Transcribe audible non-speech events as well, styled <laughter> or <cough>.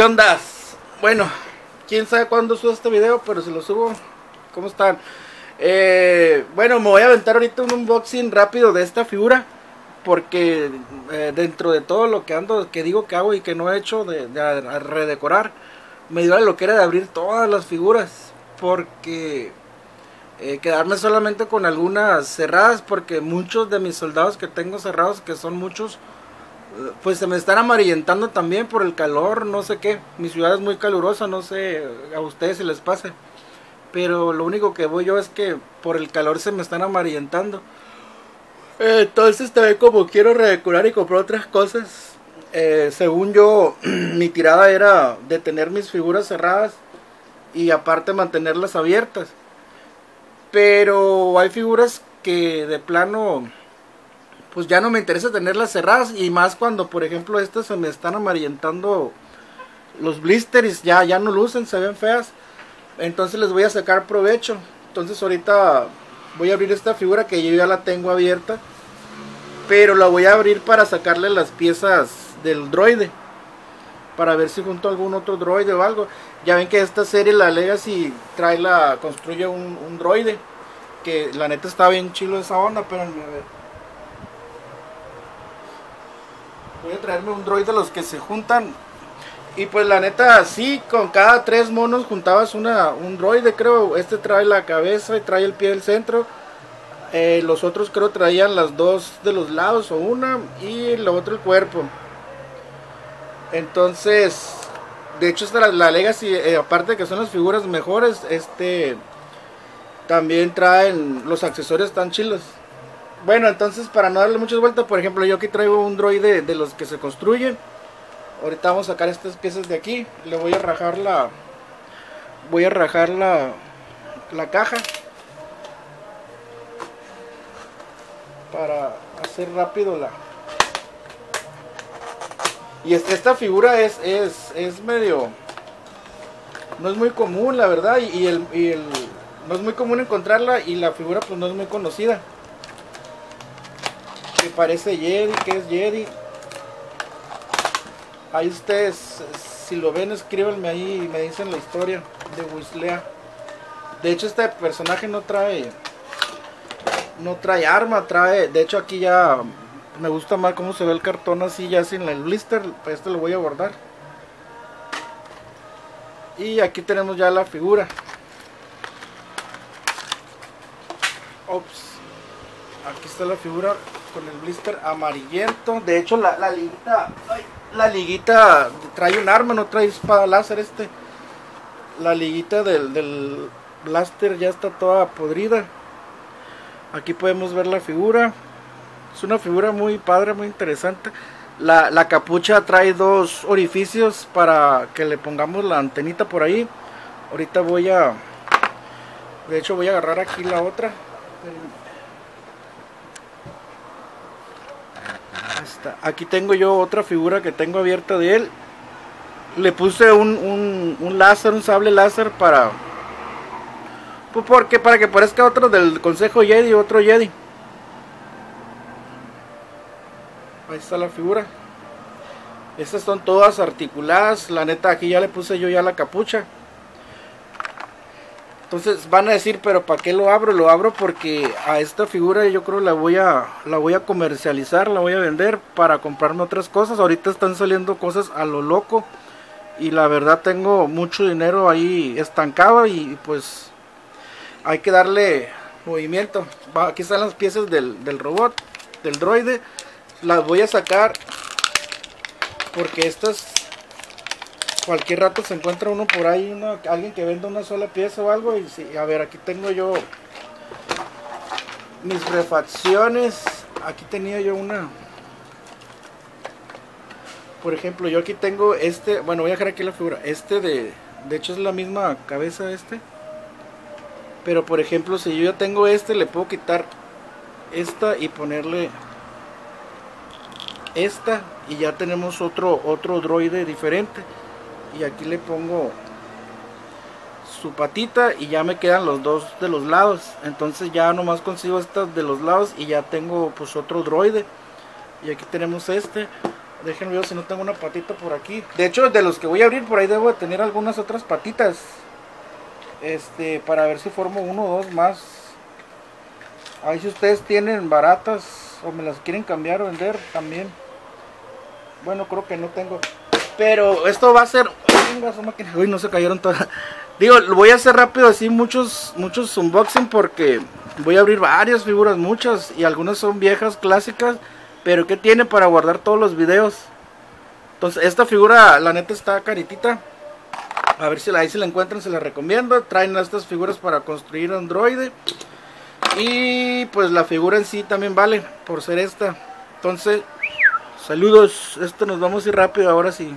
¿Qué ondas? Bueno, quién sabe cuándo subo este video, pero si lo subo, ¿cómo están? Eh, bueno, me voy a aventar ahorita un unboxing rápido de esta figura. Porque eh, dentro de todo lo que ando, que digo que hago y que no he hecho de, redecorar, me dio la loquera de abrir todas las figuras. Porque eh, quedarme solamente con algunas cerradas, porque muchos de mis soldados que tengo cerrados, que son muchos, pues se me están amarillentando también por el calor, no sé qué. Mi ciudad es muy calurosa, no sé a ustedes si les pase. Pero lo único que voy yo es que por el calor se me están amarillentando. Entonces también como quiero redecorar y comprar otras cosas, eh, según yo, <clears throat> mi tirada era de tener mis figuras cerradas y aparte mantenerlas abiertas. Pero hay figuras que de plano pues ya no me interesa tenerlas cerradas y más cuando por ejemplo estas se me están amarillentando los blisters ya ya no lucen se ven feas. Entonces les voy a sacar provecho. Entonces ahorita voy a abrir esta figura que yo ya la tengo abierta pero la voy a abrir para sacarle las piezas del droide para ver si junto a algún otro droide o algo. Ya ven que esta serie la Legacy trae la construye un, droide que la neta está bien chilo esa onda pero a ver Voy a traerme un droid de los que se juntan. Y pues la neta, sí, con cada tres monos juntabas una, un droide, creo. Este trae la cabeza y trae el pie del centro. Eh, los otros creo traían las dos de los lados o una y lo otro el cuerpo. Entonces, de hecho esta la, la Legacy, eh, aparte de que son las figuras mejores, este también traen los accesorios tan chilos. Bueno, entonces para no darle muchas vueltas, por ejemplo, yo aquí traigo un droide de los que se construyen. Ahorita vamos a sacar estas piezas de aquí. Le voy a rajar la. Voy a rajar la, la caja. Para hacer rápido la. Y esta figura es, es, es medio. No es muy común, la verdad. Y, el, y el. No es muy común encontrarla. Y la figura, pues no es muy conocida que parece Jedi, que es Jedi. Ahí ustedes, si lo ven, escríbanme ahí y me dicen la historia de Wislea. De hecho, este personaje no trae, no trae arma, trae, de hecho aquí ya me gusta más cómo se ve el cartón así ya sin el blister, pues este lo voy a guardar. Y aquí tenemos ya la figura. Ops. Aquí está la figura con el blister amarillento. De hecho, la, liguita, la liguita trae un arma, no trae espada láser este. La liguita del, blaster ya está toda podrida. Aquí podemos ver la figura. Es una figura muy padre, muy interesante. La, capucha trae dos orificios para que le pongamos la antenita por ahí. Ahorita voy a... De hecho voy a agarrar aquí la otra. Aquí tengo yo otra figura que tengo abierta de él. Le puse un, un, láser, un sable láser para... Pues porque para que parezca otro del Consejo Jedi, otro Jedi. Ahí está la figura. Estas son todas articuladas. La neta aquí ya le puse yo ya la capucha. Entonces van a decir, pero ¿para qué lo abro? Lo abro porque a esta figura yo creo la voy a la voy a comercializar, la voy a vender para comprarme otras cosas. Ahorita están saliendo cosas a lo loco y la verdad tengo mucho dinero ahí estancado y pues hay que darle movimiento. Aquí están las piezas del, del robot, del droide. Las voy a sacar porque estas cualquier rato se encuentra uno por ahí, alguien que venda una sola pieza o algo. Y sí, a ver, aquí tengo yo mis refacciones. Aquí tenía yo una. Por ejemplo, yo aquí tengo este. Bueno, voy a dejar aquí la figura. Este de. De hecho, es la misma cabeza este. Pero por ejemplo, si yo ya tengo este, le puedo quitar esta y ponerle esta. Y ya tenemos otro, otro droide diferente y aquí le pongo su patita y ya me quedan los dos de los lados entonces ya nomás consigo estas de los lados y ya tengo pues otro droide y aquí tenemos este Déjenme ver si no tengo una patita por aquí. De hecho, de los que voy a abrir, por ahí debo de tener algunas otras patitas. Este, para ver si formo uno o dos más. Ahí si ustedes tienen baratas o me las quieren cambiar o vender también. Bueno, creo que no tengo. Pero esto va a ser... Uy, no se cayeron todas. Digo, lo voy a hacer rápido así muchos, muchos unboxing porque voy a abrir varias figuras, muchas. Y algunas son viejas, clásicas. Pero ¿qué tiene para guardar todos los videos? Entonces, esta figura, la neta, está caritita. A ver si la, ahí se la encuentran, se la recomiendo. Traen estas figuras para construir Android. Y pues la figura en sí también vale por ser esta. Entonces, saludos. Esto nos vamos a ir rápido ahora sí.